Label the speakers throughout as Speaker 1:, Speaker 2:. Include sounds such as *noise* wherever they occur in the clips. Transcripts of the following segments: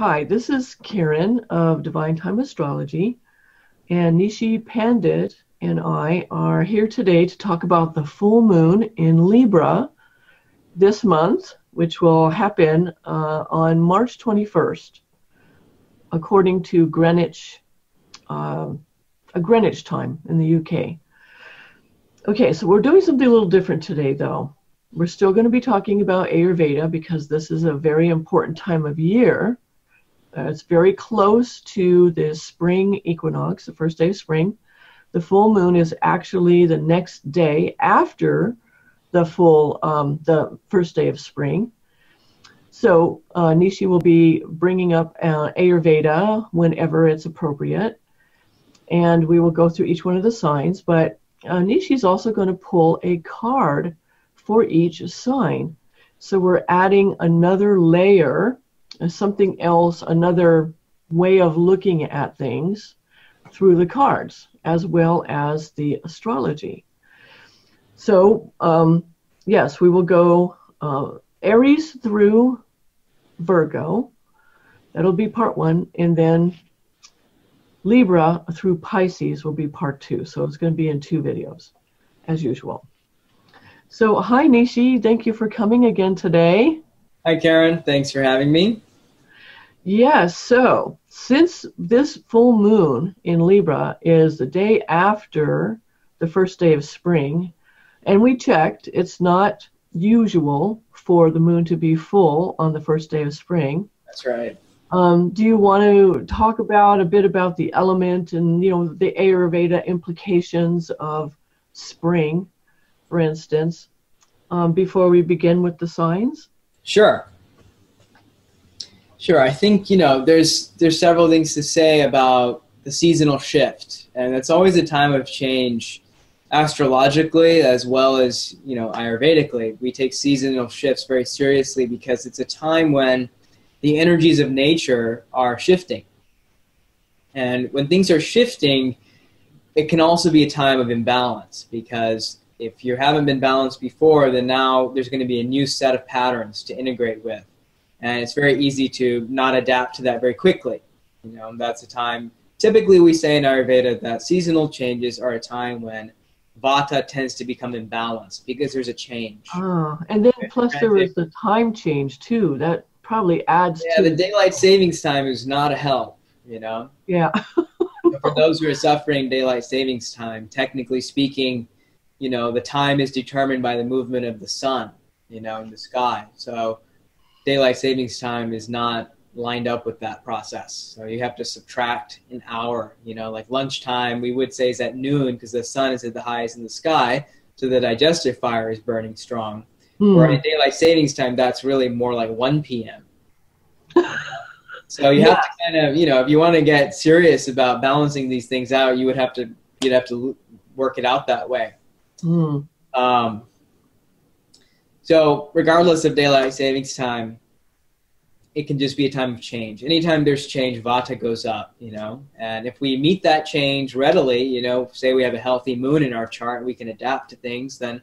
Speaker 1: Hi, this is Karen of Divine Time Astrology, and Neeshee Pandit and I are here today to talk about the full moon in Libra this month, which will happen uh, on March 21st, according to Greenwich, uh, a Greenwich time in the UK. Okay, so we're doing something a little different today, though. We're still going to be talking about Ayurveda because this is a very important time of year. Uh, it's very close to the spring equinox, the first day of spring. The full moon is actually the next day after the full, um, the first day of spring. So uh, Neeshee will be bringing up uh, Ayurveda whenever it's appropriate, and we will go through each one of the signs. But uh, Neeshee is also going to pull a card for each sign. So we're adding another layer, something else, another way of looking at things through the cards, as well as the astrology. So, um, yes, we will go uh, Aries through Virgo. That'll be part one. And then Libra through Pisces will be part two. So it's going to be in two videos, as usual. So, hi, Neeshee. Thank you for coming again today.
Speaker 2: Hi, Karen. Thanks for having me.
Speaker 1: Yes. Yeah, so, since this full moon in Libra is the day after the first day of spring, and we checked, it's not usual for the moon to be full on the first day of spring.
Speaker 2: That's right.
Speaker 1: Um, do you want to talk about a bit about the element and you know the Ayurveda implications of spring? for instance, um, before we begin with the signs?
Speaker 2: Sure. Sure. I think you know there's there's several things to say about the seasonal shift, and it's always a time of change, astrologically as well as you know Ayurvedically. We take seasonal shifts very seriously because it's a time when the energies of nature are shifting, and when things are shifting, it can also be a time of imbalance because if you haven't been balanced before, then now there's going to be a new set of patterns to integrate with. And it's very easy to not adapt to that very quickly. You know, that's a time, typically we say in Ayurveda that seasonal changes are a time when Vata tends to become imbalanced because there's a change.
Speaker 1: Oh, and then plus there is the time change too. That probably adds
Speaker 2: to the daylight savings time is not a help, you know?
Speaker 1: Yeah. *laughs*
Speaker 2: For those who are suffering daylight savings time, technically speaking, you know, the time is determined by the movement of the sun, you know, in the sky. So daylight savings time is not lined up with that process. So you have to subtract an hour, you know, like lunchtime we would say is at noon because the sun is at the highest in the sky, so the digestive fire is burning strong. Mm. Or in daylight savings time, that's really more like 1 p.m. *laughs* so you yeah. have to kind of, you know, if you want to get serious about balancing these things out, you would have to, you'd have to work it out that way. Mm. Um, so regardless of daylight savings time, it can just be a time of change. Anytime there's change, vata goes up, you know. And if we meet that change readily, you know, say we have a healthy moon in our chart, we can adapt to things, then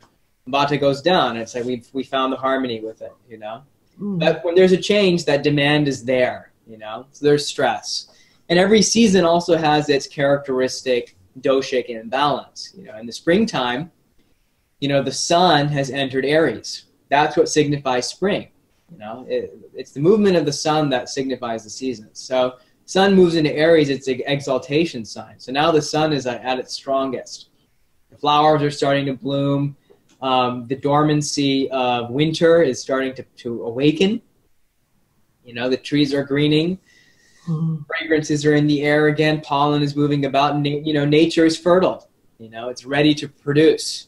Speaker 2: vata goes down. And it's like we we found the harmony with it, you know. Mm. But when there's a change, that demand is there, you know. So there's stress. And every season also has its characteristic doshic imbalance. You know, in the springtime, you know, the sun has entered Aries. That's what signifies spring. You know, it, it's the movement of the sun that signifies the seasons. So sun moves into Aries, it's an exaltation sign. So now the sun is at its strongest. The flowers are starting to bloom. Um, the dormancy of winter is starting to, to awaken. You know, the trees are greening. Mm-hmm. Fragrances are in the air again. Pollen is moving about. And, you know, nature is fertile. You know, it's ready to produce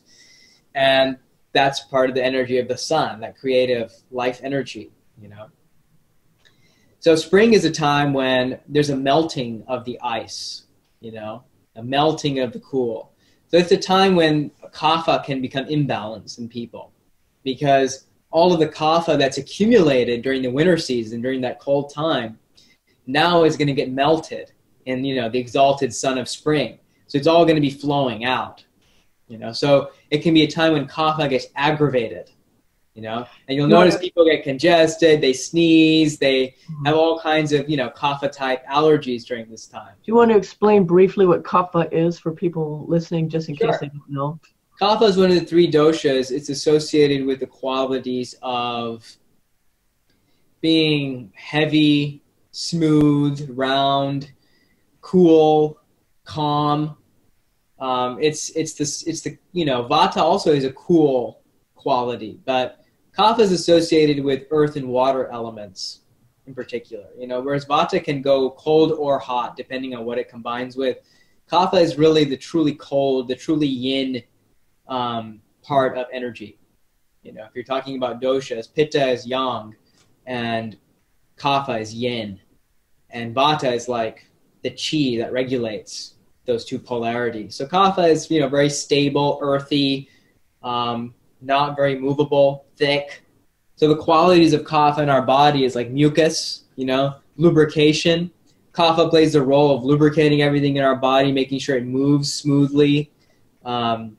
Speaker 2: and that's part of the energy of the sun that creative life energy you know? So spring is a time when there's a melting of the ice you know? A melting of the cool. So it's a time when kapha can become imbalanced in people because all of the kapha that's accumulated during the winter season during that cold time now is going to get melted in you know the exalted sun of spring. So it's all going to be flowing out you know so it can be a time when kapha gets aggravated you know. And you'll notice people get congested, they sneeze, they
Speaker 1: Mm-hmm.
Speaker 2: have all kinds of, you know, kapha type allergies during this time.
Speaker 1: Do you want to explain briefly what kapha is for people listening, just in
Speaker 2: Sure.
Speaker 1: case they don't know?
Speaker 2: Kapha is one of the three doshas. It's associated with the qualities of being heavy, smooth, round, cool, calm. Um, it's it's this it's the you know vata also is a cool quality, but kapha is associated with earth and water elements in particular. You know, whereas vata can go cold or hot depending on what it combines with. Kapha is really the truly cold, the truly yin um, part of energy. You know, if you're talking about doshas, pitta is yang, and kapha is yin, and vata is like the chi that regulates those two polarities. So kapha is you know very stable, earthy, um, not very movable, thick. So the qualities of kapha in our body is like mucus, you know, lubrication. Kapha plays the role of lubricating everything in our body, making sure it moves smoothly. Um,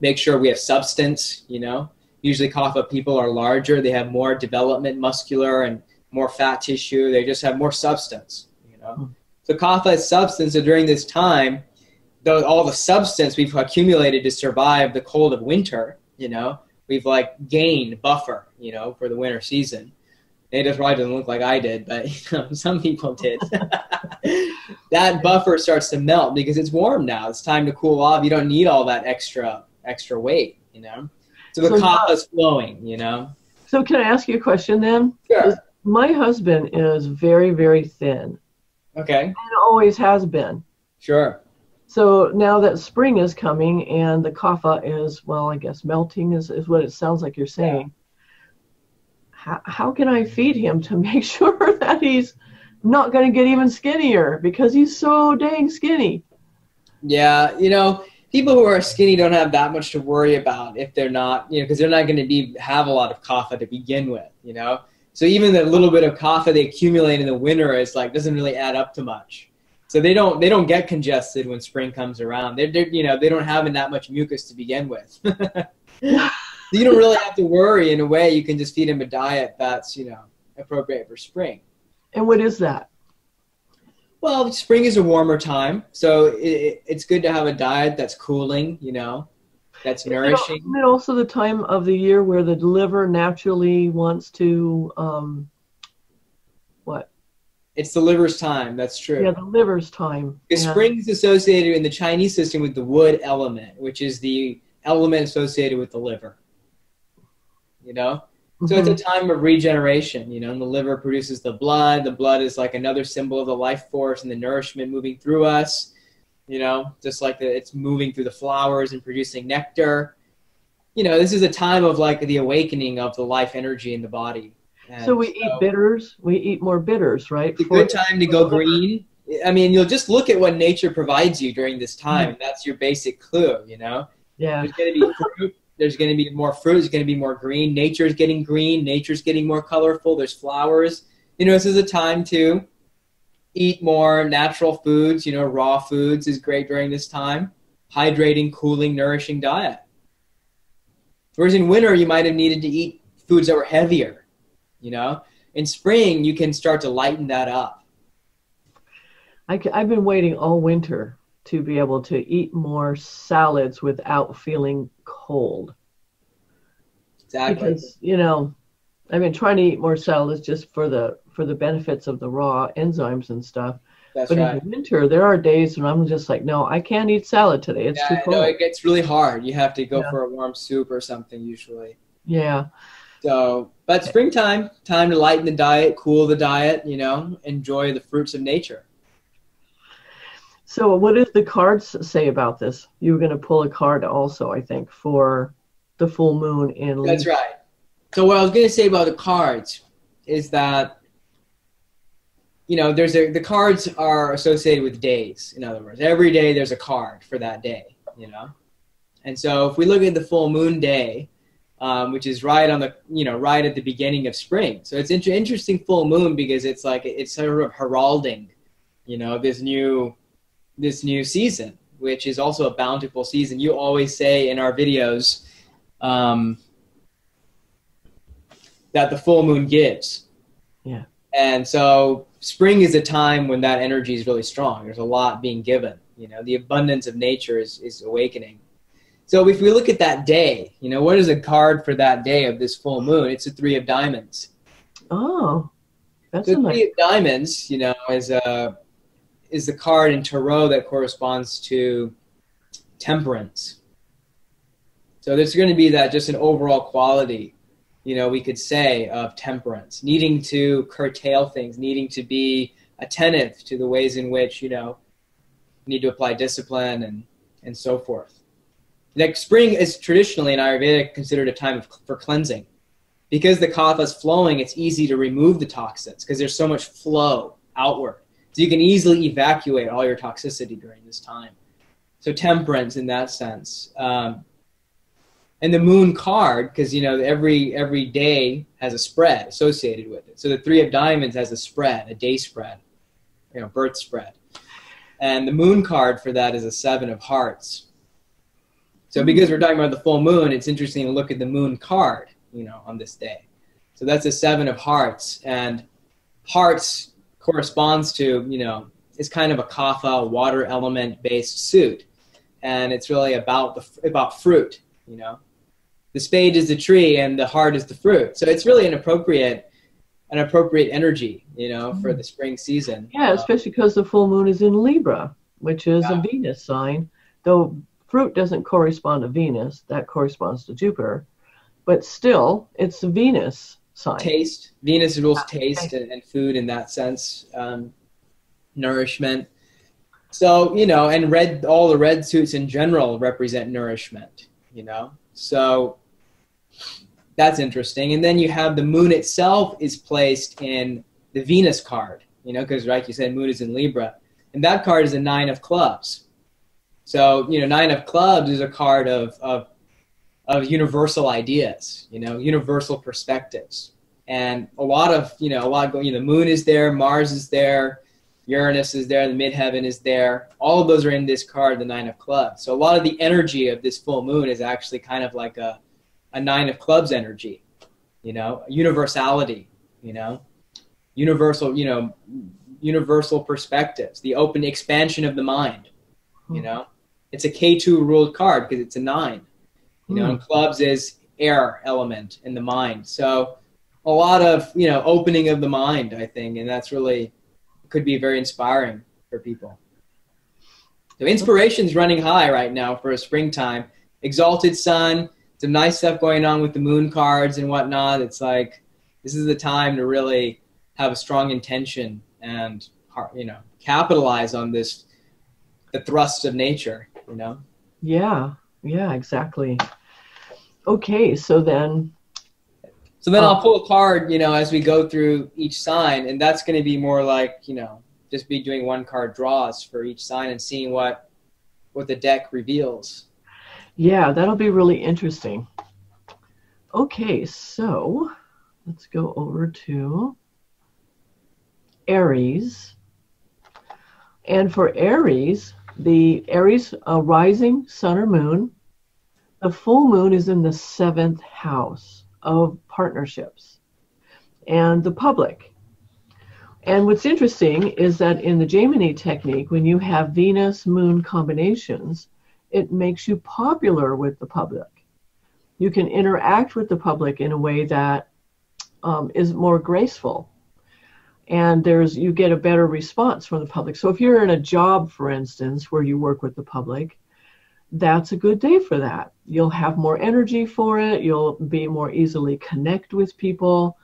Speaker 2: make sure we have substance, you know. Usually kapha people are larger, they have more development muscular and more fat tissue, they just have more substance, you know. So kapha is substance, so during this time, though all the substance we've accumulated to survive the cold of winter, you know, we've like gained buffer, you know, for the winter season. It just probably doesn't look like I did, but *laughs* you know, some people did. *laughs* that buffer starts to melt because it's warm now. It's time to cool off. You don't need all that extra extra weight, you know. So the
Speaker 1: So
Speaker 2: kapha is flowing, you know.
Speaker 1: So can I ask you a question then?
Speaker 2: Sure.
Speaker 1: My husband is very, very thin
Speaker 2: Okay.
Speaker 1: and always has been.
Speaker 2: Sure.
Speaker 1: So now that spring is coming and the kapha is, well, I guess melting is, is what it sounds like you're saying. How, how can I feed him to *laughs* make sure that he's not going to get even skinnier because he's so dang skinny?
Speaker 2: Yeah, you know, people who are skinny don't have that much to worry about if they're not, you know, because they're not going to be have a lot of kapha to begin with, you know. So even the little bit of kapha they accumulate in the winter is like doesn't really add up to much. So they don't they don't get congested when spring comes around. They're, they're you know they don't have that much mucus to begin with. *laughs* you don't really have to worry in a way. You can just feed them a diet that's you know appropriate for spring.
Speaker 1: And what is that?
Speaker 2: Well, spring is a warmer time, so it, it's good to have a diet that's cooling, you know, that's nourishing.
Speaker 1: Isn't it also the time of the year where the liver naturally wants to, um, what?
Speaker 2: It's the liver's time, that's true.
Speaker 1: Yeah, the liver's time.
Speaker 2: Because
Speaker 1: Yeah.
Speaker 2: spring is associated in the Chinese system with the wood element, which is the element associated with the liver. You know? So
Speaker 1: Mhm.
Speaker 2: it's a time of regeneration, you know, and the liver produces the blood. The blood is like another symbol of the life force and the nourishment moving through us, you know, just like the, it's moving through the flowers and producing nectar. You know, this is a time of like the awakening of the life energy in the body. And
Speaker 1: So we eat bitters. We eat more bitters, right?
Speaker 2: It's a good time to go green. I mean, you'll just look at what nature provides you during this time. Mm-hmm. That's your basic clue, you know?
Speaker 1: Yeah.
Speaker 2: There's going to be fruit. There's going to be more fruit. There's going to be more green. Nature's getting green. Nature's getting more colorful. There's flowers. You know, this is a time to eat more natural foods. You know, raw foods is great during this time. Hydrating, cooling, nourishing diet. Whereas in winter, you might have needed to eat foods that were heavier. You know, in spring, you can start to lighten that up.
Speaker 1: I, have been waiting all winter to be able to eat more salads without feeling cold.
Speaker 2: Exactly.
Speaker 1: Because you know, I've been trying to eat more salads just for the for the benefits of the raw enzymes and stuff.
Speaker 2: That's
Speaker 1: but
Speaker 2: right.
Speaker 1: in the winter, there are days when I'm just like, no, I can't eat salad today. It's too cold.
Speaker 2: no, it gets really hard. You have to go
Speaker 1: Yeah.
Speaker 2: for a warm soup or something usually.
Speaker 1: yeah.
Speaker 2: So, but springtime, time to lighten the diet, cool the diet, you know, enjoy the fruits of nature.
Speaker 1: So, what did the cards say about this? You were going to pull a card also, I think, for the full moon in.
Speaker 2: That's right. So, what I was going to say about the cards is that, you know, there's a, the cards are associated with days. In other words, every day there's a card for that day, you know. And so, if we look at the full moon day, um, which is right on the, you know, right at the beginning of spring. So it's inter- interesting full moon because it's like it's sort of heralding, you know, this new, this new season, which is also a bountiful season. You always say in our videos, um, that the full moon gives.
Speaker 1: Yeah.
Speaker 2: And so spring is a time when that energy is really strong. There's a lot being given. You know, the abundance of nature is, is awakening. So if we look at that day, you know, what is a card for that day of this full moon? It's a three of diamonds.
Speaker 1: Oh, that's nice.
Speaker 2: three of diamonds, you know, is a is the card in tarot that corresponds to temperance. So there's going to be that just an overall quality, you know, we could say of temperance, needing to curtail things, needing to be attentive to the ways in which you know need to apply discipline and and so forth. Like spring is traditionally in Ayurveda considered a time of, for cleansing. Because the kapha is flowing, it's easy to remove the toxins because there's so much flow outward. So you can easily evacuate all your toxicity during this time. So temperance in that sense. Um, and the moon card, because you know every every day has a spread associated with it. So the three of diamonds has a spread, a day spread, you know, birth spread. And the moon card for that is a seven of hearts. So because we're talking about the full moon, it's interesting to look at the moon card, you know, on this day. So that's a seven of hearts, and hearts corresponds to, you know, it's kind of a kapha water element based suit, and it's really about the about fruit, you know. The spade is the tree, and the heart is the fruit. So it's really an appropriate an appropriate energy, you know, for the spring season.
Speaker 1: Yeah, especially because the full moon is in Libra, which is
Speaker 2: Yeah.
Speaker 1: a Venus sign. Though fruit doesn't correspond to Venus, that corresponds to Jupiter. But still, it's a Venus sign.
Speaker 2: taste. Venus rules taste and, and food in that sense, um, nourishment. So you know, and red, all the red suits in general represent nourishment. You know, so that's interesting. And then you have the moon itself is placed in the Venus card. You know, because like you said, moon is in Libra, and that card is a nine of clubs. So you know, nine of clubs is a card of of of universal ideas. You know, universal perspectives and a lot of you know a lot going. You know, the moon is there, Mars is there, Uranus is there, the midheaven is there. All of those are in this card, the nine of clubs. So a lot of the energy of this full moon is actually kind of like a a nine of clubs energy. You know, universality. You know, universal. You know, universal perspectives. The open expansion of the mind. You hmm. know, it's a Ketu ruled card because it's a nine. You know, and hmm. clubs is air element in the mind. So a lot of you know opening of the mind i think and that's really could be very inspiring for people so inspiration's running high right now for a springtime exalted sun some nice stuff going on with the moon cards and whatnot it's like this is the time to really have a strong intention and you know capitalize on this the thrust of nature you know
Speaker 1: Yeah, yeah, exactly. Okay, so then,
Speaker 2: So then
Speaker 1: Oh.
Speaker 2: I'll uh, pull a card, you know, as we go through each sign, and that's going to be more like, you know, just be doing one card draws for each sign and seeing what what the deck reveals.
Speaker 1: Yeah, that'll be really interesting. Okay, so let's go over to Aries. And for Aries, the Aries uh, rising sun or moon, the full moon is in the seventh house of partnerships and the public. And what's interesting is that in the Jaimini technique, when you have Venus moon combinations, it makes you popular with the public. You can interact with the public in a way that um, is more graceful. And there's you get a better response from the public. So if you're in a job for instance where you work with the public that's a good day for that. You'll have more energy for it. You'll be more easily connect with people.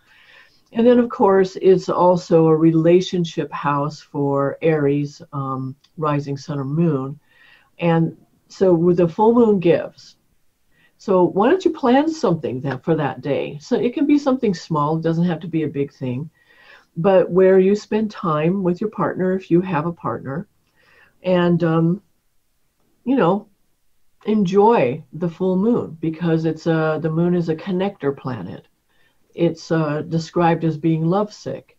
Speaker 1: And then of course it's also a relationship house for aries um, rising sun or moon. And so with the full moon gives so why don't you plan something that for that day? So it can be something small it doesn't have to be a big thing but where you spend time with your partner if you have a partner and um, you know enjoy the full moon because it's a the moon is a connector planet. It's uh, described as being lovesick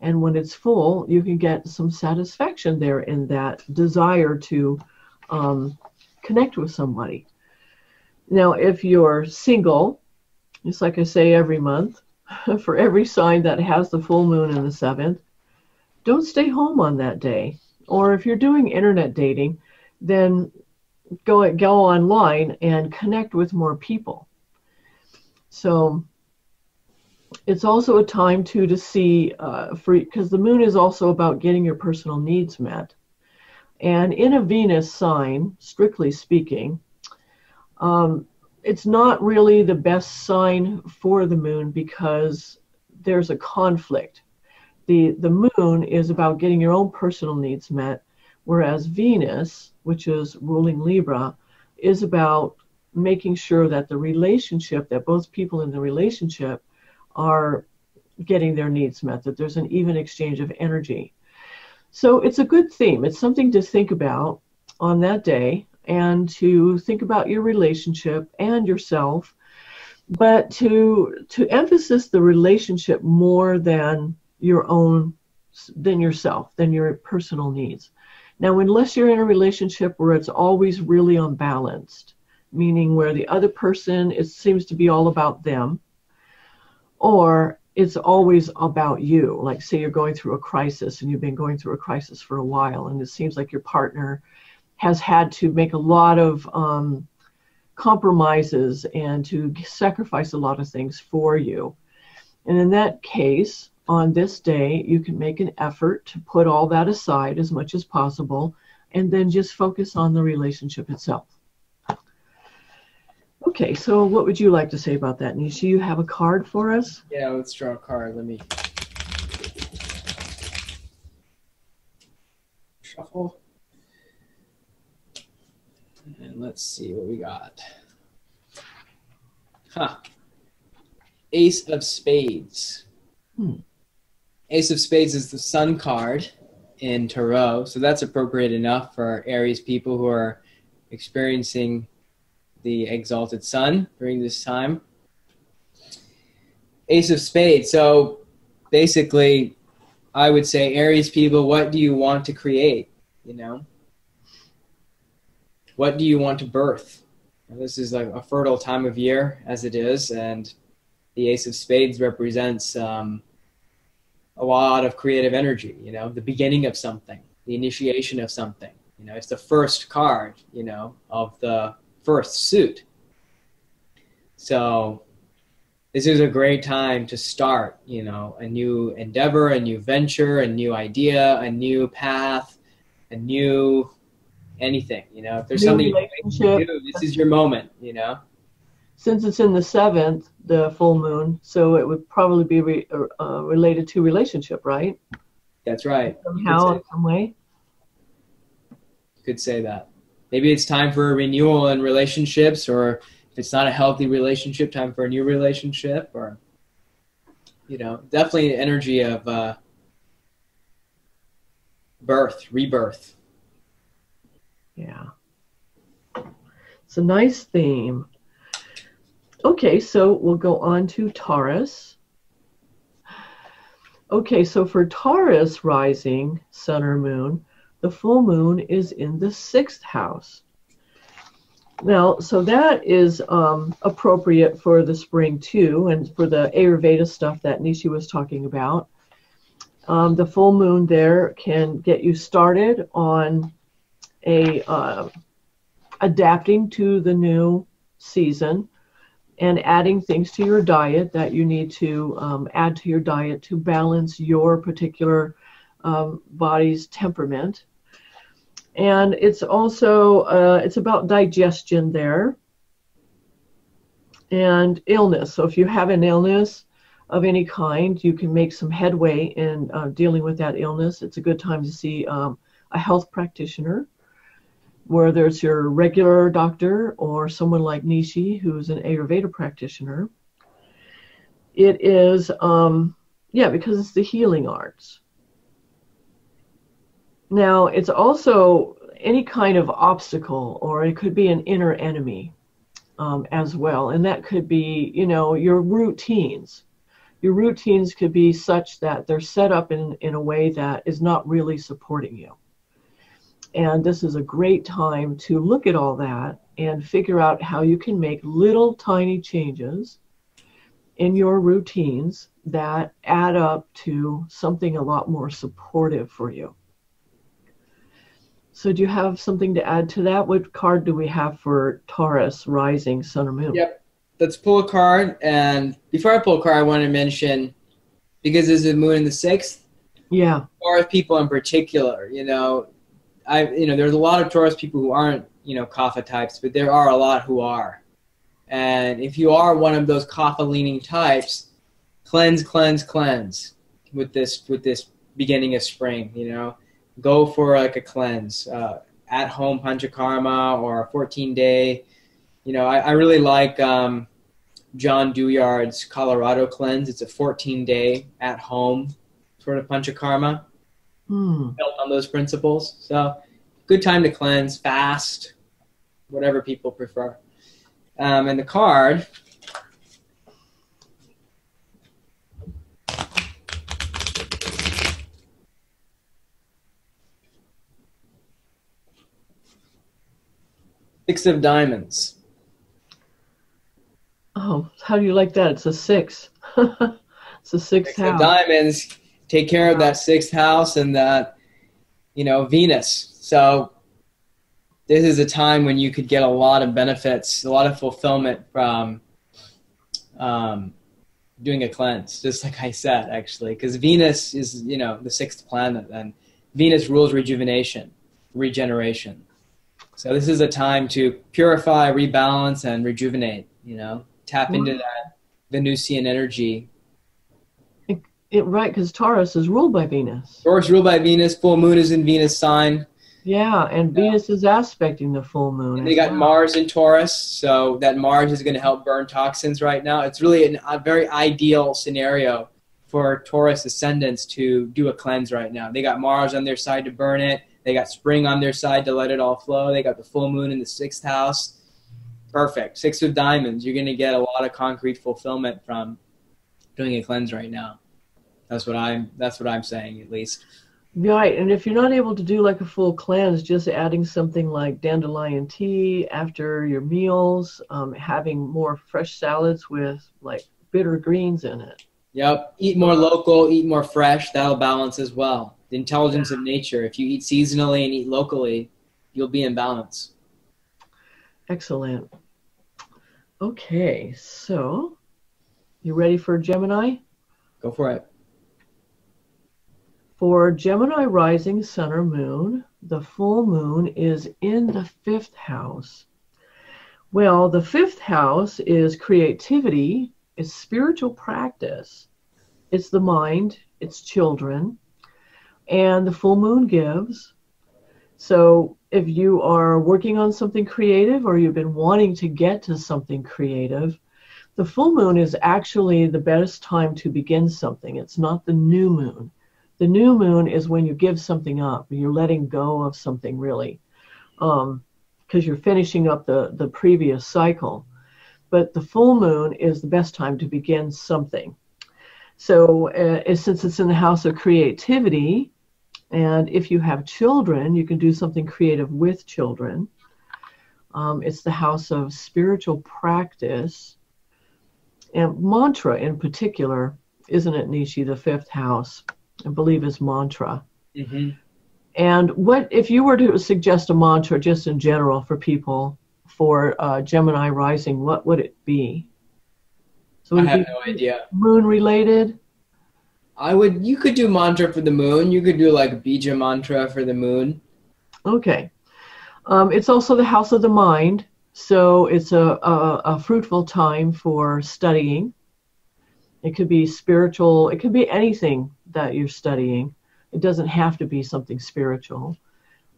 Speaker 1: and when it's full you can get some satisfaction there in that desire to um, connect with somebody now if you're single it's like i say every month *laughs* for every sign that has the full moon in the seventh, don't stay home on that day. Or if you're doing internet dating, then go go online and connect with more people. So it's also a time too to see uh, for because the moon is also about getting your personal needs met. And in a Venus sign, strictly speaking, um, it's not really the best sign for the moon because there's a conflict. The, the moon is about getting your own personal needs met, whereas Venus, which is ruling Libra, is about making sure that the relationship, that both people in the relationship are getting their needs met, that there's an even exchange of energy. So it's a good theme. It's something to think about on that day and to think about your relationship and yourself, but to to emphasize the relationship more than your own than yourself, than your personal needs. Now, unless you're in a relationship where it's always really unbalanced, meaning where the other person it seems to be all about them, or it's always about you. Like, say you're going through a crisis and you've been going through a crisis for a while, and it seems like your partner has had to make a lot of um, compromises and to sacrifice a lot of things for you. And in that case, on this day, you can make an effort to put all that aside as much as possible and then just focus on the relationship itself. Okay, so what would you like to say about that, Nisha? You have a card for us?
Speaker 2: Yeah, let's draw a card. Let me shuffle. And let's see what we got. Huh. Ace of Spades. Hmm. Ace of Spades is the Sun card in Tarot, so that's appropriate enough for Aries people who are experiencing the exalted Sun during this time. Ace of Spades. So basically, I would say, Aries people, what do you want to create? You know, what do you want to birth? And this is like a fertile time of year, as it is, and the Ace of Spades represents um, a lot of creative energy, you know, the beginning of something, the initiation of something. You know, it's the first card, you know, of the first suit. So this is a great time to start, you know, a new endeavor, a new venture, a new idea, a new path, a new anything, you know. If there's new something you to do, this is your moment, you know
Speaker 1: since it's in the seventh, the full moon, so it would probably be re, uh, related to relationship, right?
Speaker 2: That's right.
Speaker 1: Somehow, in some way.
Speaker 2: Could say that. Maybe it's time for a renewal in relationships, or if it's not a healthy relationship, time for a new relationship, or you know, definitely energy of uh, birth, rebirth.
Speaker 1: Yeah. It's a nice theme. Okay, so we'll go on to Taurus. Okay, so for Taurus rising, sun or moon, the full moon is in the sixth house. Now, so that is um, appropriate for the spring too, and for the Ayurveda stuff that Neeshee was talking about. Um, the full moon there can get you started on a uh, adapting to the new season and adding things to your diet that you need to um, add to your diet to balance your particular um, body's temperament. And it's also uh, it's about digestion there and illness. So if you have an illness of any kind, you can make some headway in uh, dealing with that illness. It's a good time to see um, a health practitioner whether it's your regular doctor or someone like Neeshee, who's an Ayurveda practitioner. It is, um, yeah, because it's the healing arts. Now, it's also any kind of obstacle, or it could be an inner enemy um, as well. And that could be, you know, your routines. Your routines could be such that they're set up in, in a way that is not really supporting you. And this is a great time to look at all that and figure out how you can make little tiny changes in your routines that add up to something a lot more supportive for you. So, do you have something to add to that? What card do we have for Taurus rising sun or moon?
Speaker 2: Yep. Let's pull a card. And before I pull a card, I want to mention because there's a moon in the sixth.
Speaker 1: Yeah.
Speaker 2: Taurus people in particular, you know, I, you know, there's a lot of Taurus people who aren't, you know, Kapha types, but there are a lot who are. And if you are one of those Kapha leaning types, cleanse, cleanse, cleanse with this with this beginning of spring. You know, go for like a cleanse, uh, at home panchakarma or a 14 day. You know, I, I really like um, John Douillard's Colorado cleanse. It's a 14 day at home sort of panchakarma
Speaker 1: Hmm.
Speaker 2: built on those principles. So, good time to cleanse, fast, whatever people prefer. Um, and the card. Six of diamonds.
Speaker 1: Oh, how do you like that? It's a six. *laughs* it's a sixth
Speaker 2: Six of
Speaker 1: house.
Speaker 2: diamonds. Take care of that sixth house and that, you know, Venus. So this is a time when you could get a lot of benefits, a lot of fulfillment from um, doing a cleanse, just like I said, actually, because Venus is, you know, the sixth planet, and Venus rules rejuvenation, regeneration. So this is a time to purify, rebalance, and rejuvenate. You know, tap into mm. that Venusian energy.
Speaker 1: It, right, because Taurus is ruled by Venus.
Speaker 2: Taurus ruled by Venus. Full moon is in Venus sign.
Speaker 1: Yeah, and
Speaker 2: Yeah.
Speaker 1: Venus is aspecting the full moon.
Speaker 2: And they got
Speaker 1: well.
Speaker 2: Mars in Taurus, so that Mars is going to help burn toxins right now. It's really an, a very ideal scenario for Taurus ascendants to do a cleanse right now. They got Mars on their side to burn it. They got spring on their side to let it all flow. They got the full moon in the sixth house. Perfect. Six of diamonds. You're going to get a lot of concrete fulfillment from doing a cleanse right now. That's what I'm. That's what I'm saying, at least.
Speaker 1: Right, and if you're not able to do like a full cleanse, just adding something like dandelion tea after your meals, um, having more fresh salads with like bitter greens in it.
Speaker 2: Yep. Eat more local, eat more fresh. That'll balance as well. The intelligence of nature. If you eat seasonally and eat locally, you'll be in balance.
Speaker 1: Excellent. Okay, so you ready for Gemini?
Speaker 2: Go for it.
Speaker 1: For Gemini rising sun or moon, the full moon is in the fifth house. Well, the fifth house is creativity, it's spiritual practice, it's the mind, it's children, and the full moon gives. So if you are working on something creative or you've been wanting to get to something creative, the full moon is actually the best time to begin something. It's not the new moon. The new moon is when you give something up, you're letting go of something really, um, because you're finishing up the, the previous cycle. But the full moon is the best time to begin something. So, uh, since it's in the house of creativity, and if you have children, you can do something creative with children. Um, it's the house of spiritual practice and mantra in particular, isn't it, Neeshee? The fifth house, I believe, is mantra.
Speaker 2: hmm
Speaker 1: And what if you were to suggest a mantra just in general for people for uh, Gemini rising? What would it be? So
Speaker 2: I have no idea.
Speaker 1: moon related?
Speaker 2: I would. You could do mantra for the moon. You could do like bija mantra for the moon.
Speaker 1: Okay. Um, it's also the house of the mind, so it's a, a, a fruitful time for studying. It could be spiritual, it could be anything that you're studying. It doesn't have to be something spiritual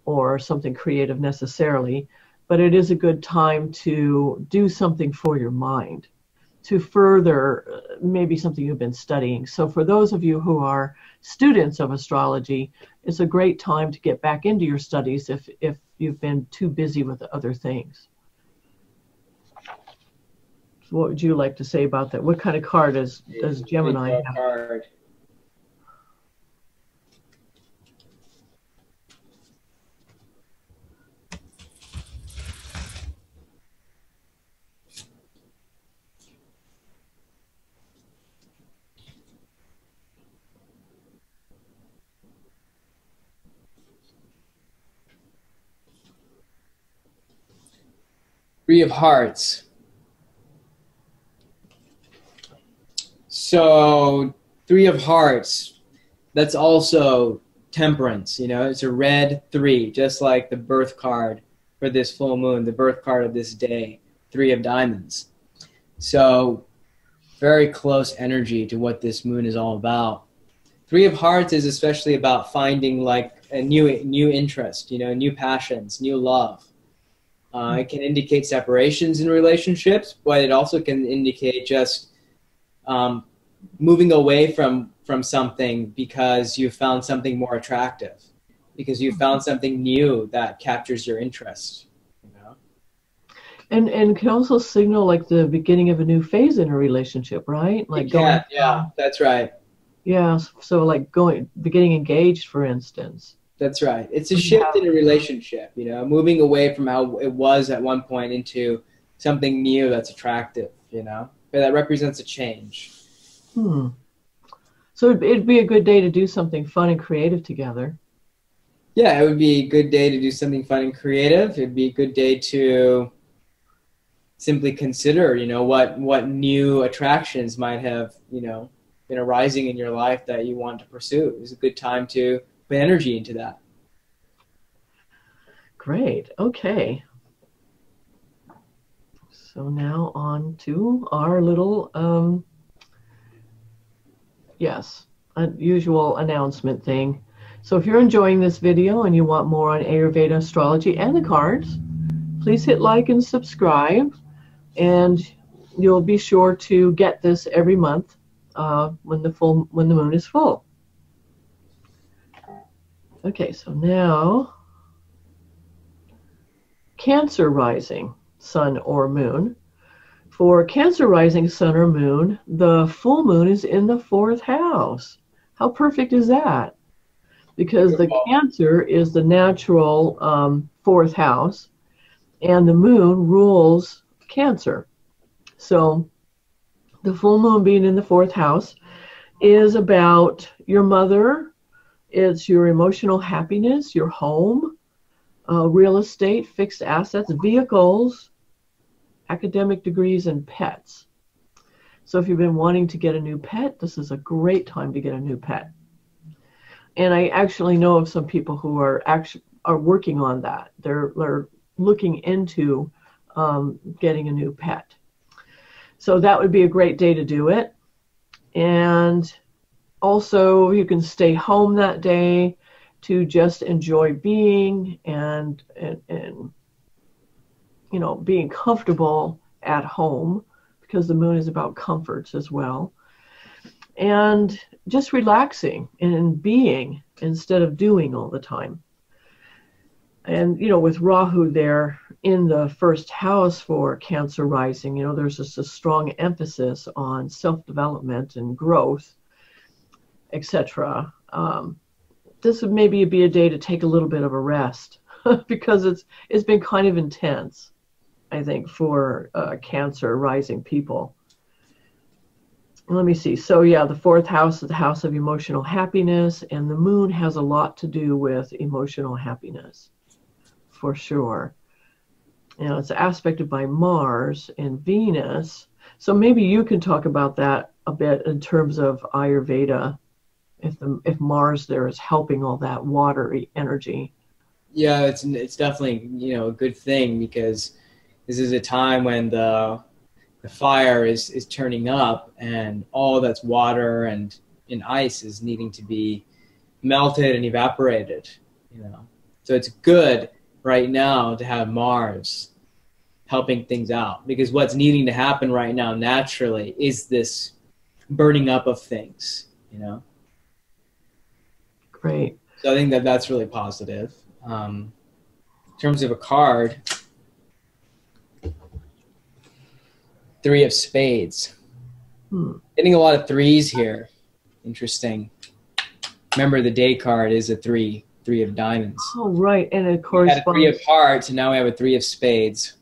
Speaker 1: or something creative necessarily, but it is a good time to do something for your mind, to further uh, maybe something you've been studying. So, for those of you who are students of astrology, it's a great time to get back into your studies if, if you've been too busy with other things. So what would you like to say about that? What kind of card does, does Gemini have?
Speaker 2: card. Three of Hearts. So, Three of Hearts, that's also temperance. You know, it's a red three, just like the birth card for this full moon, the birth card of this day, Three of Diamonds. So, very close energy to what this moon is all about. Three of Hearts is especially about finding like a new new interest, you know, new passions, new love. Uh, it can indicate separations in relationships, but it also can indicate just um, moving away from from something because you found something more attractive, because you found something new that captures your interest. You know?
Speaker 1: And and can also signal like the beginning of a new phase in a relationship, right? Like
Speaker 2: going, yeah, that's right.
Speaker 1: Yeah, so like going beginning engaged, for instance.
Speaker 2: That's right. It's a shift in a relationship, you know, moving away from how it was at one point into something new that's attractive, you know, but that represents a change.
Speaker 1: Hmm. So it'd, it'd be a good day to do something fun and creative together.
Speaker 2: Yeah, it would be a good day to do something fun and creative. It'd be a good day to simply consider, you know, what what new attractions might have, you know, been arising in your life that you want to pursue. It's a good time to energy into that.
Speaker 1: Great. Okay. So now on to our little, um, yes, unusual announcement thing. So if you're enjoying this video and you want more on Ayurveda astrology and the cards, please hit like and subscribe, and you'll be sure to get this every month uh, when the full when the moon is full. Okay, so now Cancer rising sun or moon. For Cancer rising sun or moon, the full moon is in the fourth house. How perfect is that? Because the Cancer is the natural um, fourth house, and the moon rules Cancer. So the full moon being in the fourth house is about your mother, it's your emotional happiness, your home, uh, real estate, fixed assets, vehicles, academic degrees, and pets. So if you've been wanting to get a new pet, this is a great time to get a new pet. And I actually know of some people who are actually are working on that. They're, they're looking into um, getting a new pet. So that would be a great day to do it. And also, you can stay home that day to just enjoy being and, and, and you know, being comfortable at home because the moon is about comforts as well. And just relaxing and being instead of doing all the time. And, you know, with Rahu there, in the first house for Cancer rising, you know, there's just a strong emphasis on self development and growth, etc. Um, this would maybe be a day to take a little bit of a rest *laughs* because it's it's been kind of intense, I think, for uh, Cancer rising people. Let me see. So yeah, the fourth house is the house of emotional happiness, and the moon has a lot to do with emotional happiness, for sure you know, it's aspected by Mars and Venus. So maybe you can talk about that a bit in terms of Ayurveda, if the if Mars there is helping all that watery energy.
Speaker 2: Yeah, it's it's definitely you know a good thing because this is a time when the the fire is is turning up and all that's water and in ice is needing to be melted and evaporated. You know, so it's good right now to have Mars helping things out because what's needing to happen right now naturally is this burning up of things, you know?
Speaker 1: Great.
Speaker 2: So I think that that's really positive. Um, in terms of a card, three of spades. Hmm. Getting a lot of threes here. Interesting. Remember, the day card is a three three of diamonds.
Speaker 1: Oh, right. And it corresponds.
Speaker 2: We had a three of hearts, and now we have a three of spades.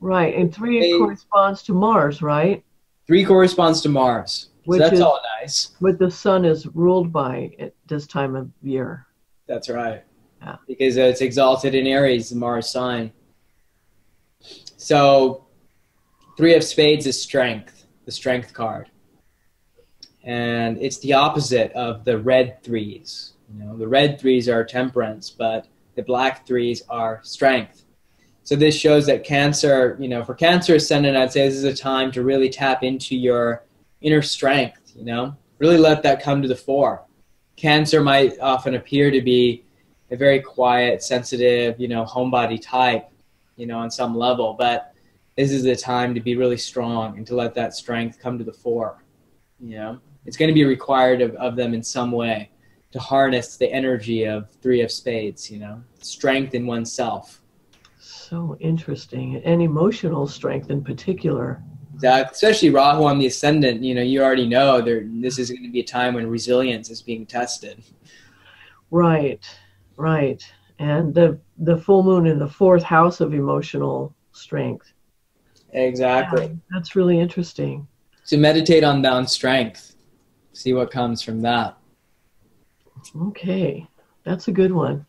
Speaker 1: Right. And three Spades. corresponds to Mars, right?
Speaker 2: Three corresponds to Mars. Which so that's is, all nice.
Speaker 1: What the sun is ruled by at this time of year.
Speaker 2: That's right. Yeah. Because it's exalted in Aries, the Mars sign. So, three of spades is strength, the strength card. And it's the opposite of the red threes. You know, the red threes are temperance, but the black threes are strength. So this shows that cancer, you know, for cancer ascendant, I'd say this is a time to really tap into your inner strength, you know, really let that come to the fore. Cancer might often appear to be a very quiet, sensitive, you know, homebody type, you know, on some level, but this is the time to be really strong and to let that strength come to the fore, you know. It's going to be required of, of them in some way to harness the energy of three of spades, you know, strength in oneself.
Speaker 1: So interesting. And emotional strength in particular.
Speaker 2: Exactly. Especially Rahu on the ascendant, you know, you already know there this is going to be a time when resilience is being tested.
Speaker 1: Right. Right. And the the full moon in the fourth house of emotional strength.
Speaker 2: Exactly.
Speaker 1: Yeah, that's really interesting.
Speaker 2: So meditate on on strength. See what comes from that.
Speaker 1: Okay, that's a good one.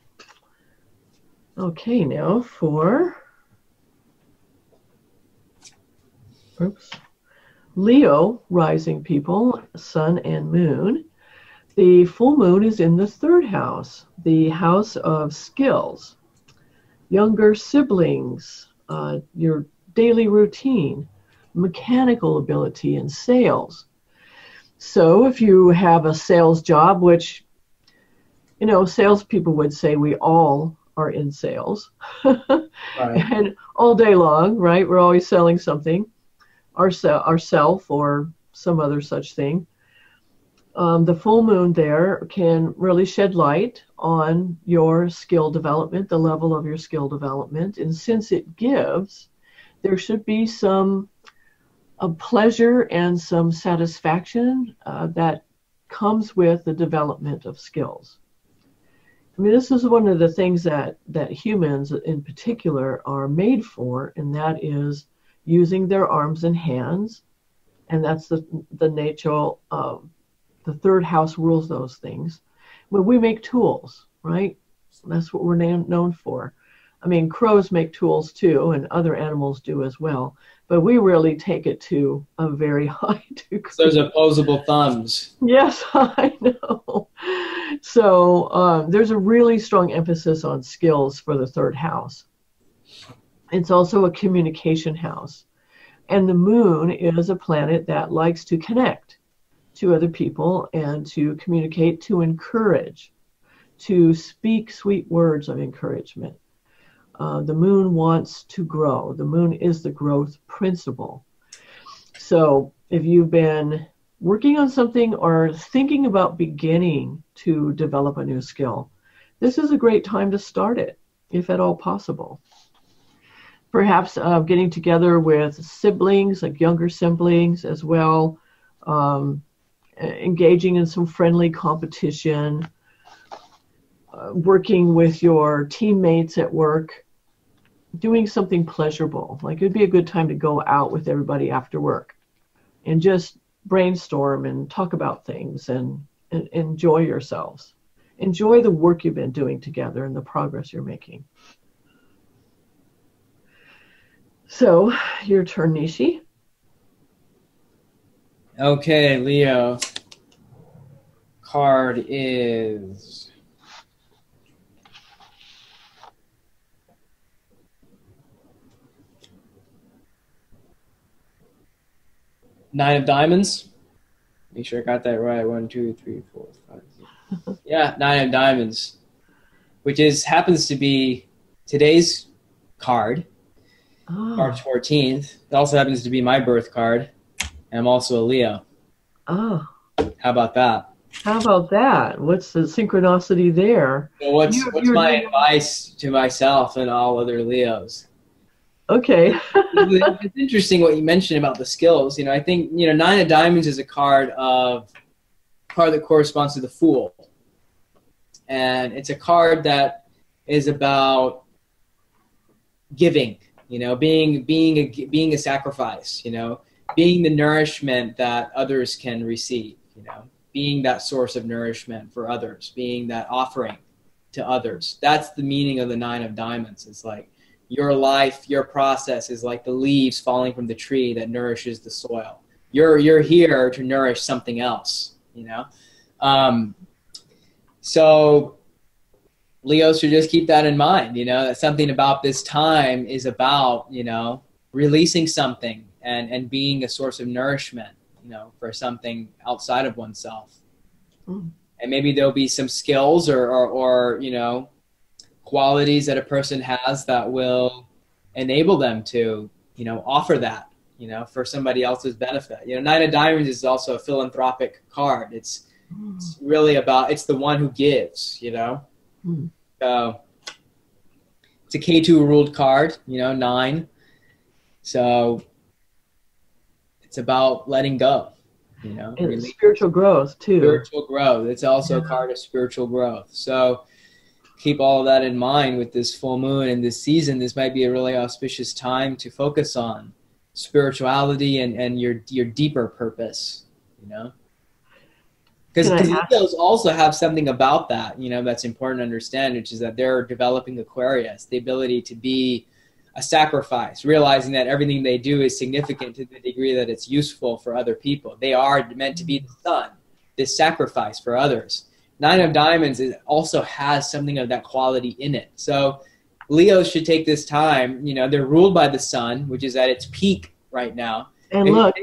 Speaker 1: Okay, now for oops, Leo rising people, sun and moon. The full moon is in the third house, the house of skills, younger siblings, uh, your daily routine, mechanical ability, and sales. So if you have a sales job, which you know, salespeople would say we all are in sales, *laughs* right. and all day long, right? We're always selling something, ourse- ourself or some other such thing. Um, the full moon there can really shed light on your skill development, the level of your skill development, and since it gives, there should be some a pleasure and some satisfaction uh, that comes with the development of skills. I mean, this is one of the things that, that humans in particular are made for, and that is using their arms and hands. And that's the, the nature of the third house rules those things. When we make tools, right? That's what we're known for. I mean, crows make tools too, and other animals do as well. But we really take it to a very *laughs* high degree.
Speaker 2: So there's opposable thumbs.
Speaker 1: Yes, *laughs* I know. So um, there's a really strong emphasis on skills for the third house. It's also a communication house. And the moon is a planet that likes to connect to other people and to communicate, to encourage, to speak sweet words of encouragement. Uh, the moon wants to grow. The moon is the growth principle. So if you've been working on something or thinking about beginning to develop a new skill, this is a great time to start it, if at all possible. Perhaps uh, getting together with siblings, like younger siblings as well, um, engaging in some friendly competition, uh, working with your teammates at work, doing something pleasurable. Like it would be a good time to go out with everybody after work and just brainstorm and talk about things and, and enjoy yourselves. Enjoy the work you've been doing together and the progress you're making. So, your turn, Neeshee.
Speaker 2: Okay, Leo. Card is. Nine of diamonds. Make sure I got that right. One, two, three, four, five. Six. *laughs* yeah, nine of diamonds, which is happens to be today's card, oh. March fourteenth. It also happens to be my birth card, and I'm also a Leo.
Speaker 1: Oh.
Speaker 2: How about that?
Speaker 1: How about that? What's the synchronicity there?
Speaker 2: Well, what's you, what's my advice to myself and all other Leos?
Speaker 1: Okay. *laughs*
Speaker 2: it's interesting what you mentioned about the skills. You know, I think you know nine of diamonds is a card of card that corresponds to the fool, and it's a card that is about giving. You know, being being a being a sacrifice. You know, being the nourishment that others can receive. You know, being that source of nourishment for others, being that offering to others. That's the meaning of the nine of diamonds. It's like Your life, your process is like the leaves falling from the tree that nourishes the soil. You're you're here to nourish something else, you know. Um, so Leo should just keep that in mind, you know, that something about this time is about, you know, releasing something and, and being a source of nourishment, you know, for something outside of oneself. Mm. And maybe there'll be some skills or, or, or, you know, qualities that a person has that will enable them to, you know, offer that, you know, for somebody else's benefit. You know, Nine of Diamonds is also a philanthropic card. It's, mm. it's really about, it's the one who gives, you know Hmm. So it's a Ketu ruled card, you know, nine. So it's about letting go, you know.
Speaker 1: And really. spiritual growth too.
Speaker 2: Spiritual growth. It's also yeah. a card of spiritual growth. So keep all of that in mind with this full moon and this season. This might be a really auspicious time to focus on spirituality and, and your your deeper purpose, you know. Because Leos also have something about that, you know, that's important to understand, which is that they're developing Aquarius, the ability to be a sacrifice, realizing that everything they do is significant to the degree that it's useful for other people. They are meant to be the sun, this sacrifice for others. Nine of Diamonds is, also has something of that quality in it. So Leos should take this time, you know, they're ruled by the sun, which is at its peak right now.
Speaker 1: And, and look,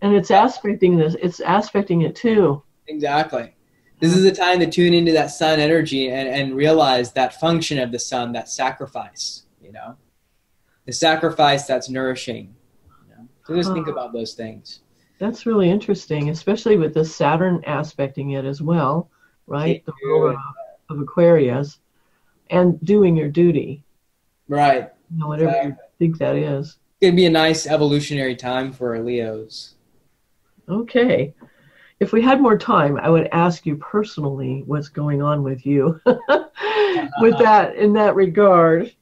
Speaker 1: and it's aspecting this, it's aspecting it too
Speaker 2: Exactly. This is the time to tune into that sun energy and, and realize that function of the sun, that sacrifice, you know, the sacrifice that's nourishing. You know? So just think about those things.
Speaker 1: That's really interesting, especially with the Saturn aspecting it as well, right? The ruler of Aquarius and doing your duty.
Speaker 2: Right.
Speaker 1: You know, whatever exactly. you think that is.
Speaker 2: It'd be a nice evolutionary time for our Leos.
Speaker 1: Okay if we had more time, I would ask you personally what's going on with you *laughs* with that in that regard.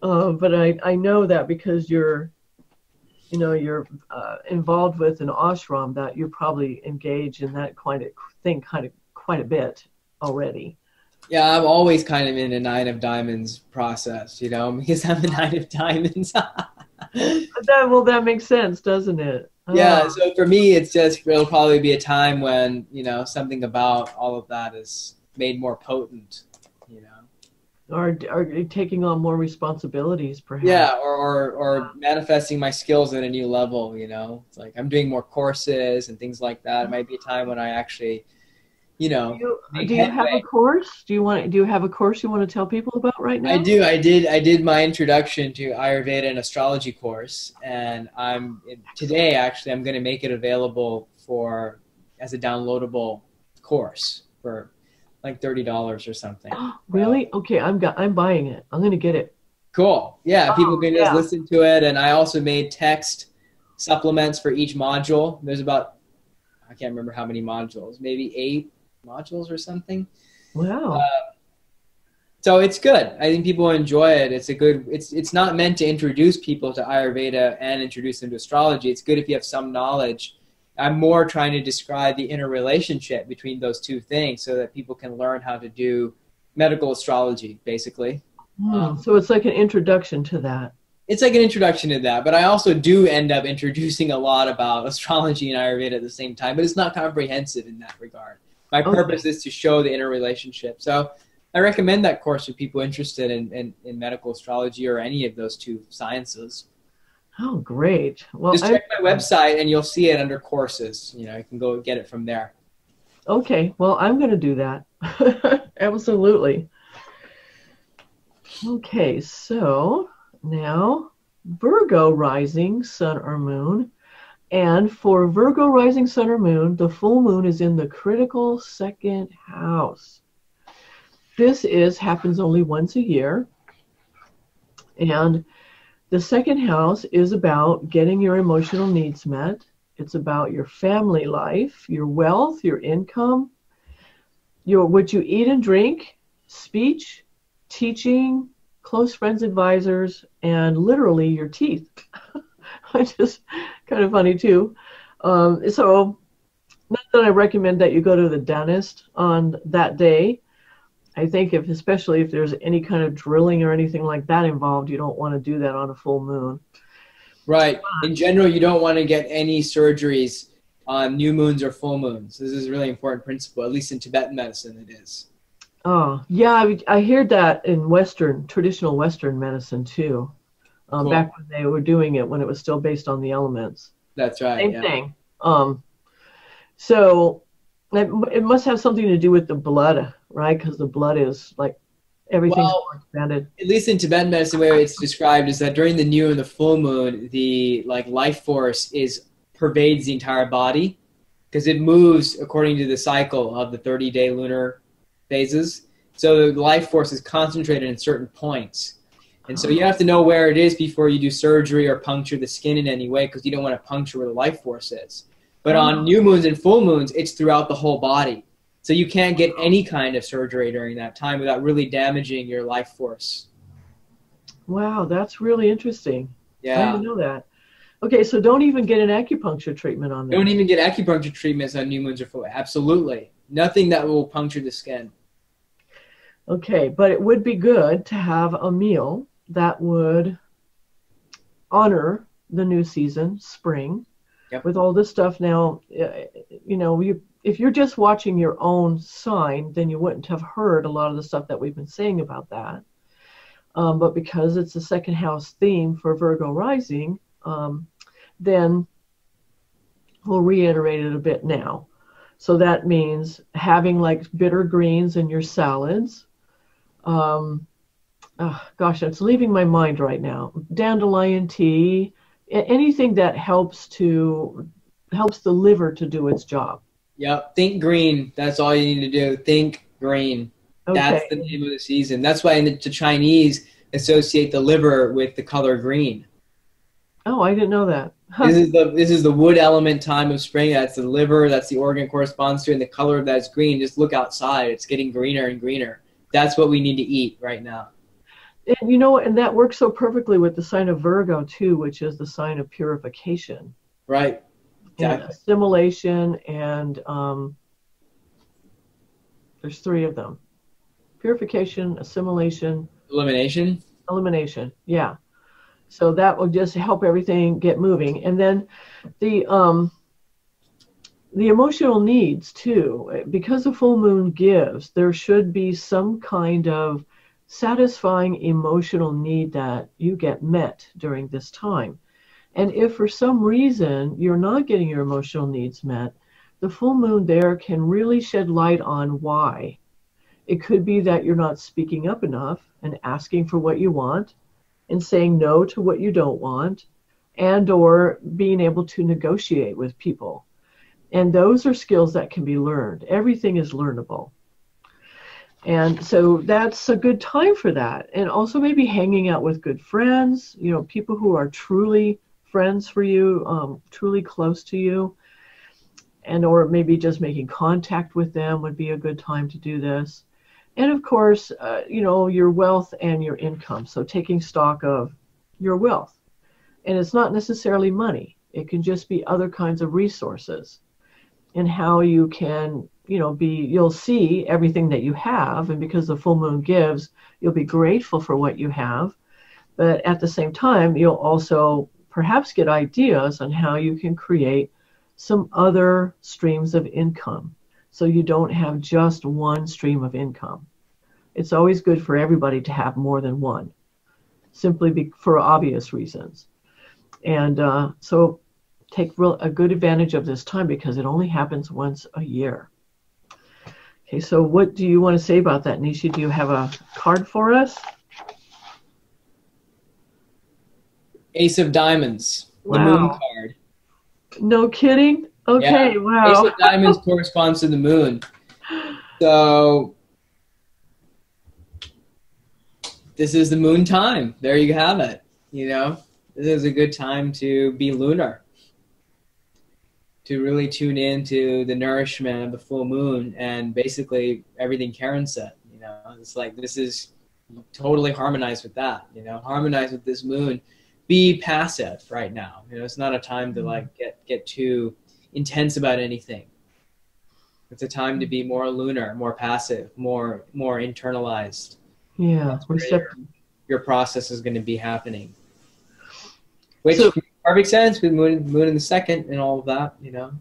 Speaker 1: Uh, but I, I know that because you're, you know, you're uh, involved with an ashram that you're probably engage in that kind of thing kind of quite a bit already.
Speaker 2: Yeah, I'm always kind of in a nine of diamonds process, you know, *laughs* because I'm a nine of diamonds. *laughs*
Speaker 1: that, well, that makes sense, doesn't it?
Speaker 2: Yeah, oh. so for me, it's just it'll probably be a time when you know something about all of that is made more potent, you know.
Speaker 1: Or, or taking on more responsibilities, perhaps.
Speaker 2: Yeah, or, or or ah. manifesting my skills at a new level. You know, it's like I'm doing more courses and things like that. It might be a time when I actually you know.
Speaker 1: Do you, do you have a course? Do you want? Do you have a course you want to tell people about right now?
Speaker 2: I do. I did. I did my introduction to Ayurveda and astrology course, and I'm today actually I'm going to make it available for as a downloadable course for like thirty dollars or something. *gasps*
Speaker 1: really? Okay, I'm got, I'm buying it. I'm going to get it.
Speaker 2: Cool. Yeah, oh, people can just yeah. listen to it, and I also made text supplements for each module. There's about I can't remember how many modules, maybe eight modules or something.
Speaker 1: Wow. Uh,
Speaker 2: so it's good. I think people enjoy it. It's a good. It's it's not meant to introduce people to Ayurveda and introduce them to astrology. It's good if you have some knowledge. I'm more trying to describe the interrelationship between those two things so that people can learn how to do medical astrology, basically.
Speaker 1: Mm, um, so it's like an introduction to that.
Speaker 2: It's like an introduction to that, but I also do end up *laughs* introducing a lot about astrology and Ayurveda at the same time, but it's not comprehensive in that regard my okay. purpose is to show the interrelationship. So I recommend that course for people interested in, in, in, medical astrology or any of those two sciences.
Speaker 1: Oh, great.
Speaker 2: Well, just check I, my website and you'll see it under courses. You know, you can go get it from there.
Speaker 1: Okay. Well, I'm going to do that. *laughs* Absolutely. Okay. So now Virgo rising, sun or moon. And for Virgo rising sun or moon, the full moon is in the critical second house. This is happens only once a year. And the second house is about getting your emotional needs met. It's about your family life, your wealth, your income, your what you eat and drink, speech, teaching, close friends, advisors, and literally your teeth. *laughs* which is kind of funny too. Um, so, not that I recommend that you go to the dentist on that day. I think if, especially if there's any kind of drilling or anything like that involved, you don't want to do that on a full moon.
Speaker 2: Right. In general, you don't want to get any surgeries on new moons or full moons. This is a really important principle, at least in Tibetan medicine, it is.
Speaker 1: Oh, yeah, I, I heard that in Western, traditional Western medicine too, um, cool. back when they were doing it when it was still based on the elements.
Speaker 2: That's right.
Speaker 1: Same
Speaker 2: yeah.
Speaker 1: thing. Um, so it, it must have something to do with the blood, right? Because the blood is like everything's well, expanded.
Speaker 2: At least in Tibetan medicine, where it's described is that during the new and the full moon, the like life force is pervades the entire body because it moves according to the cycle of the 30 day lunar phases. So the life force is concentrated in certain points. And so you have to know where it is before you do surgery or puncture the skin in any way because you don't want to puncture where the life force is. But on mm. new moons and full moons, it's throughout the whole body. So you can't get any kind of surgery during that time without really damaging your life force.
Speaker 1: Wow, that's really interesting.
Speaker 2: Yeah.
Speaker 1: I didn't know that. Okay, so don't even get an acupuncture treatment on that.
Speaker 2: Don't even get acupuncture treatments on new moons or full. Absolutely. Nothing that will puncture the skin.
Speaker 1: Okay, but it would be good to have a meal that would honor the new season, spring,
Speaker 2: yep.
Speaker 1: with all this stuff now. Uh, you know, you if you're just watching your own sign, then you wouldn't have heard a lot of the stuff that we've been saying about that. Um, but because it's a second house theme for Virgo rising, um, then we'll reiterate it a bit now. So that means having like bitter greens in your salads. Um, oh, gosh, it's leaving my mind right now. Dandelion tea, anything that helps to helps the liver to do its job.
Speaker 2: Yep. Think green. That's all you need to do. Think green. Okay. That's the name of the season. That's why the, the Chinese associate the liver with the color green.
Speaker 1: Oh, I didn't know that.
Speaker 2: Huh. This is the this is the wood element time of spring. That's the liver. That's the organ corresponds to, and the color of that's green. Just look outside. It's getting greener and greener. That's what we need to eat right now.
Speaker 1: And you know, and that works so perfectly with the sign of Virgo too, which is the sign of purification.
Speaker 2: Right.
Speaker 1: Exactly. and assimilation and um, there's three of them. Purification assimilation
Speaker 2: elimination?
Speaker 1: elimination yeah. So that will just help everything get moving. And then the um the emotional needs too. Because the full moon gives there should be some kind of satisfying emotional need that you get met during this time and if for some reason you're not getting your emotional needs met, the full moon there can really shed light on why. It could be that you're not speaking up enough and asking for what you want and saying no to what you don't want and or being able to negotiate with people. And those are skills that can be learned. Everything is learnable. And so that's a good time for that. And also maybe hanging out with good friends, you know, people who are truly friends for you, um, truly close to you, and or maybe just making contact with them would be a good time to do this. And of course, uh, you know, your wealth and your income. So taking stock of your wealth. And it's not necessarily money. It can just be other kinds of resources and how you can, you know, be, you'll see everything that you have. And because the full moon gives, you'll be grateful for what you have. But at the same time, you'll also perhaps get ideas on how you can create some other streams of income so you don't have just one stream of income. It's always good for everybody to have more than one, simply be, for obvious reasons. And uh, so take real, a good advantage of this time because it only happens once a year. Okay, so what do you want to say about that, Neeshee? Do you have a card for us?
Speaker 2: Ace of Diamonds, wow. the moon card.
Speaker 1: No kidding? Okay, yeah. wow.
Speaker 2: Ace of Diamonds *laughs* corresponds to the moon. So this is the moon time. There you have it. You know, this is a good time to be lunar. To really tune into the nourishment of the full moon and basically everything Karen said. You know, it's like this is totally harmonized with that. You know, harmonized with this moon be passive right now. You know, it's not a time to like get get too intense about anything. It's a time to be more lunar, more passive, more more internalized.
Speaker 1: Yeah,
Speaker 2: your, your, process is going to be happening. Which
Speaker 1: so,
Speaker 2: perfect sense with moon moon in the second and all of that, you know.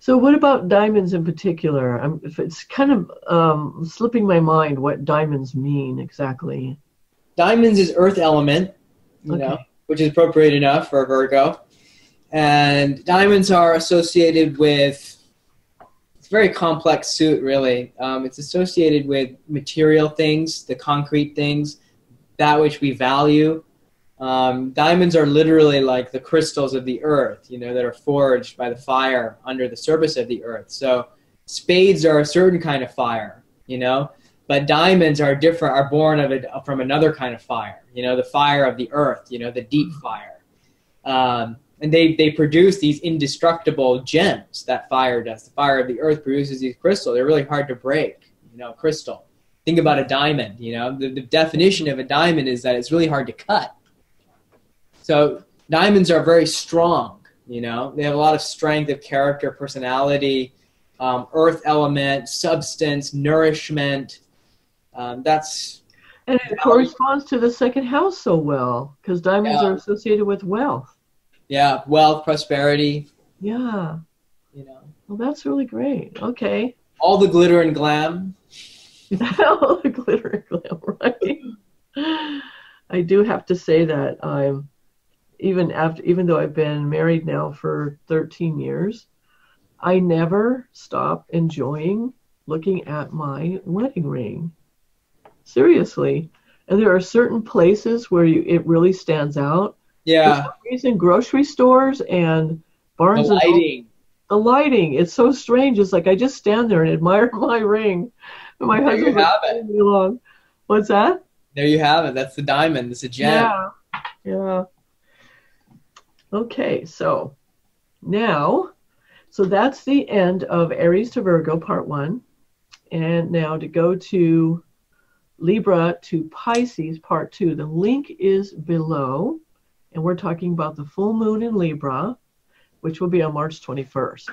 Speaker 1: So what about diamonds in particular? I'm, it's kind of um, slipping my mind what diamonds mean exactly.
Speaker 2: Diamonds is earth element, you okay. know, which is appropriate enough for Virgo. And diamonds are associated with it's a very complex suit, really. Um, it's associated with material things, the concrete things, that which we value. Um, diamonds are literally like the crystals of the earth, you know, that are forged by the fire under the surface of the earth. So spades are a certain kind of fire, you know, but diamonds are different, are born of it from another kind of fire, you know, the fire of the earth, you know, the deep fire. Um, and they, they produce these indestructible gems that fire does. The fire of the earth produces these crystals. They're really hard to break, you know, crystal. Think about a diamond, you know, the, the definition of a diamond is that it's really hard to cut so diamonds are very strong. You know, they have a lot of strength of character, personality, um, earth element, substance, nourishment. Um, that's
Speaker 1: and it corresponds to the second house so well because diamonds yeah. are associated with wealth.
Speaker 2: Yeah, wealth, prosperity.
Speaker 1: Yeah.
Speaker 2: You know.
Speaker 1: Well, that's really great. Okay.
Speaker 2: All the glitter and glam. *laughs*
Speaker 1: All the glitter and glam, *laughs* right? I do have to say that I'm even after even though I've been married now for 13 years, I never stop enjoying looking at my wedding ring. Seriously. And there are certain places where you, it really stands out.
Speaker 2: Yeah.
Speaker 1: For some reason, grocery stores and Barnes
Speaker 2: the lighting.
Speaker 1: And the lighting. It's so strange. It's like I just stand there and admire *laughs* my ring. My there husband have it. me along. What's that?
Speaker 2: There you have it. That's the diamond. It's a gem.
Speaker 1: Yeah. Yeah. Okay, so now, so that's the end of Aries to Virgo, part one. And now to go to Libra to Pisces, part two. The link is below, and we're talking about the full moon in Libra, which will be on March 21st.